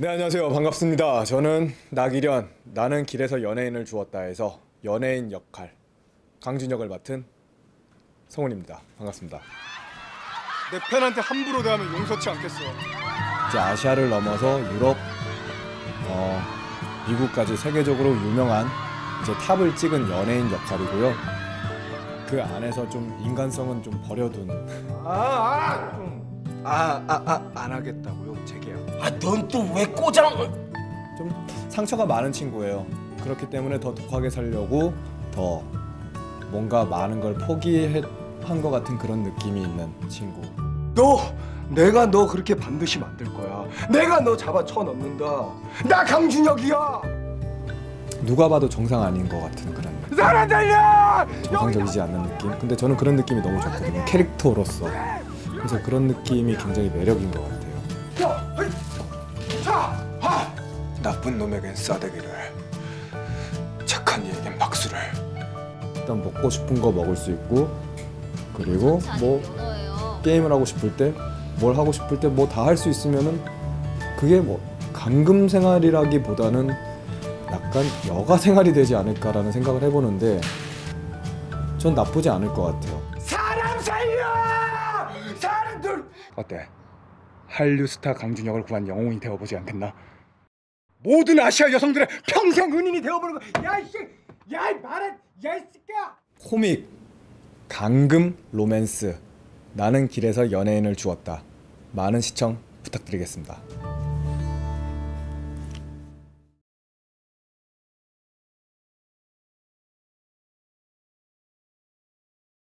네 안녕하세요 반갑습니다. 저는 나기련 나는 길에서 연예인을 주었다에서 연예인 역할 강준혁을 맡은 성훈입니다. 반갑습니다. 내 팬한테 함부로 대하면 용서치 않겠어. 이제 아시아를 넘어서 유럽, 어, 미국까지 세계적으로 유명한 이제 탑을 찍은 연예인 역할이고요. 그 안에서 좀 인간성은 좀 버려둔 아, 아아좀 아 아 아 안 하겠다고요 재계약. 아, 넌 또 왜 꼬장? 좀 상처가 많은 친구예요. 그렇기 때문에 더 독하게 살려고 더 뭔가 많은 걸 포기한 것 같은 그런 느낌이 있는 친구. 너 내가 너 그렇게 반드시 만들 거야. 내가 너 잡아 쳐넣는다. 나 강준혁이야. 누가 봐도 정상 아닌 것 같은 그런 느낌. 사람 살려. 정상적이지 않는 느낌. 근데 저는 그런 느낌이 너무 좋거든요. 캐릭터로서. 그래서 그런 느낌이 굉장히 매력인 것 같아요. 나쁜 놈에겐 싸대기를, 착한 이에겐 박수를. 일단 먹고 싶은 거 먹을 수 있고 그리고 뭐. 게임을 하고 싶을 때 뭘 하고 싶을 때 뭐 다 할 수 있으면은 그게 뭐 감금 생활이라기보다는 약간 여가 생활이 되지 않을까라는 생각을 해보는데 전 나쁘지 않을 것 같아요. 어때? 한류 스타 강준혁을 구한 영웅이 되어보지 않겠나? 모든 아시아 여성들의 평생 은인이 되어보는 거. 야 이씨, 야이 말은 야이 새끼야. 코믹 감금 로맨스 나는 길에서 연예인을 주었다. 많은 시청 부탁드리겠습니다.